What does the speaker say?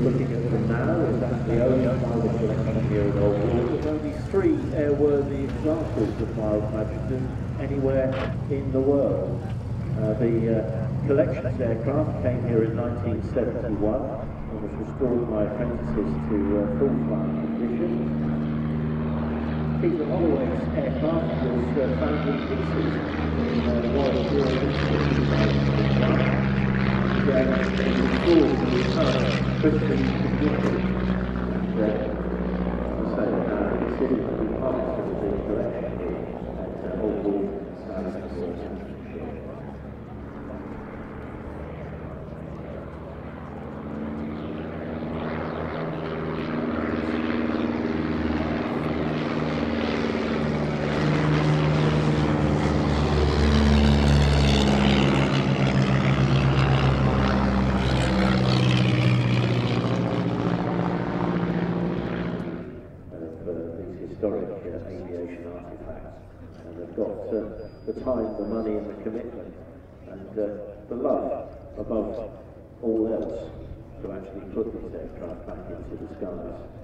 looking at them now, is actually owned by the collection at Old. There's only three airworthy examples of Miles Magister anywhere in the world. Uh, the uh, collections aircraft came here in 1971 and was restored by apprentices to uh, full flight condition. Peter Holloway's aircraft was uh, found in pieces in uh, the Royal Bureau Institute in 1971 and uh, it was stored in the Christian community that, uh, say, uh, to be of the collection here at uh, Old Wolf Science Museum. of uh, these historic uh, aviation artifacts. And they've got uh, the time, the money and the commitment and uh, the love above all else to actually put this aircraft back into the skies.